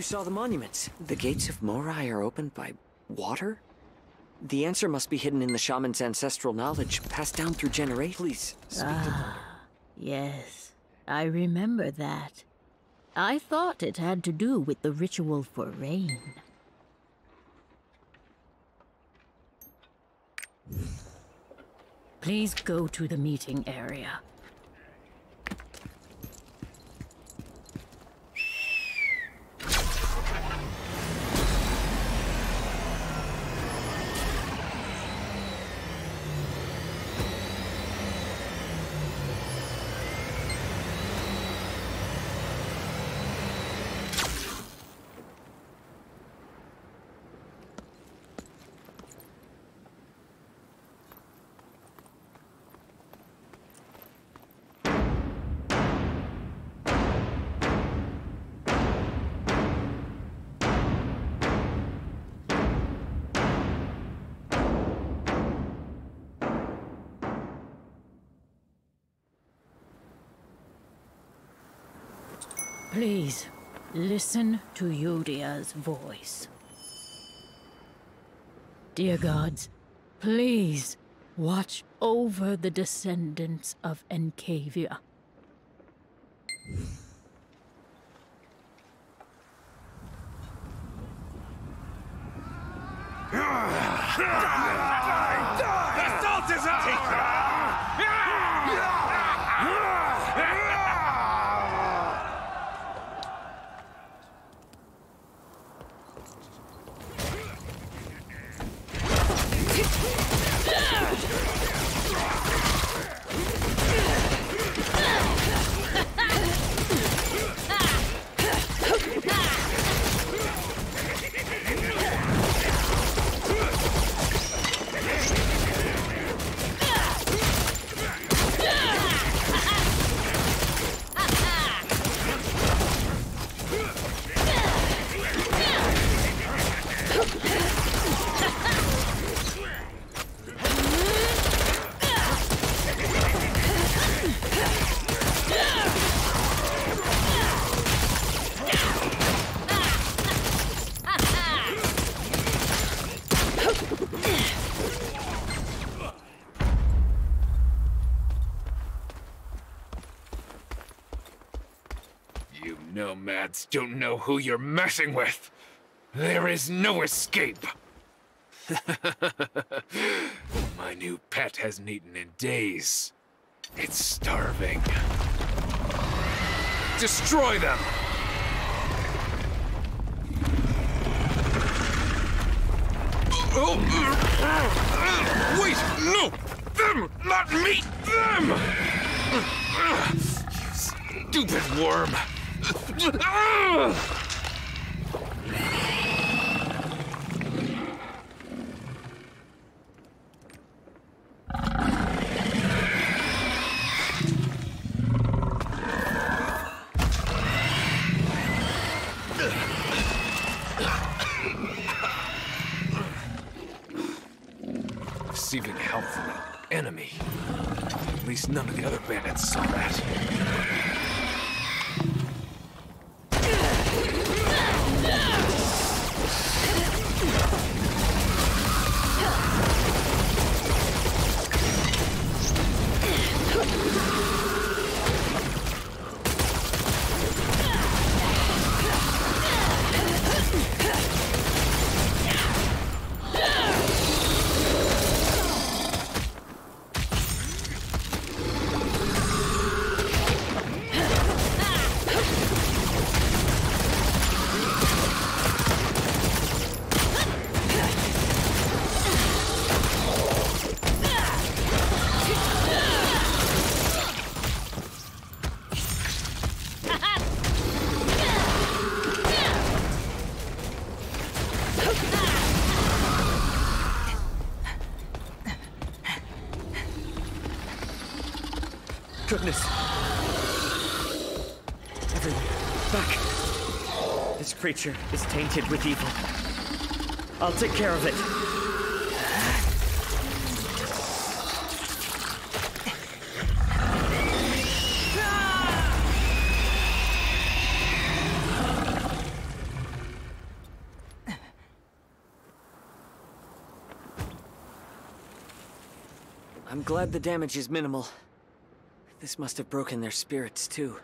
You saw the monuments. The gates of Morai are opened by water? The answer must be hidden in the shaman's ancestral knowledge, passed down through generations. Please, speak Ah, yes, I remember that. I thought it had to do with the ritual for rain. Please go to the meeting area. Please, listen to Yudia's voice. Dear gods, please watch over the descendants of Enkavia. You nomads don't know who you're messing with. There is no escape. My new pet hasn't eaten in days. It's starving. Destroy them! Oh, wait, no! Them, not me! Them! You stupid worm! Receiving help from an enemy. At least none of the other bandits saw that. goodness! Everyone, back! This creature is tainted with evil. I'll take care of it. I'm glad the damage is minimal. This must have broken their spirits, too.